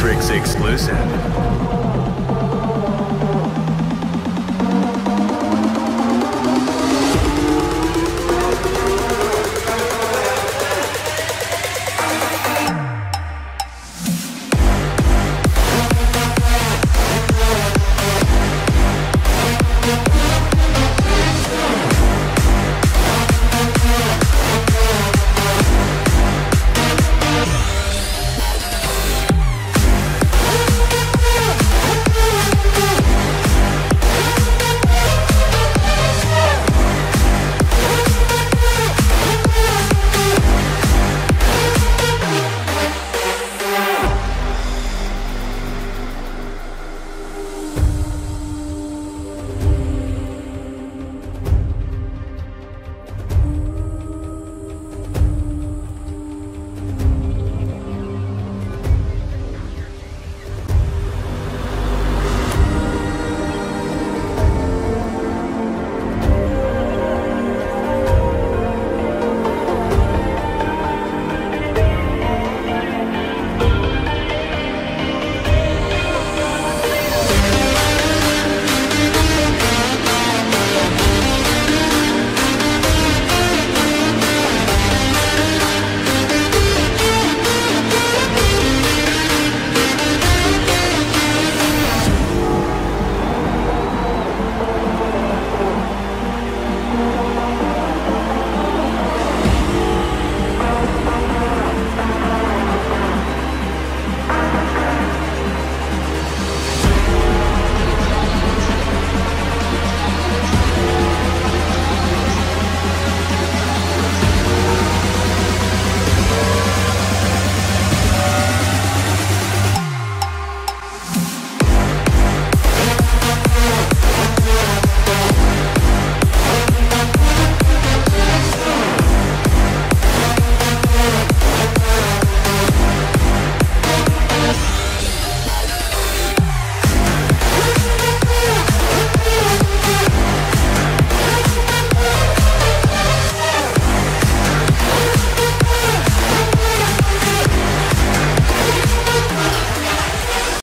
Matrix Tricks exclusive.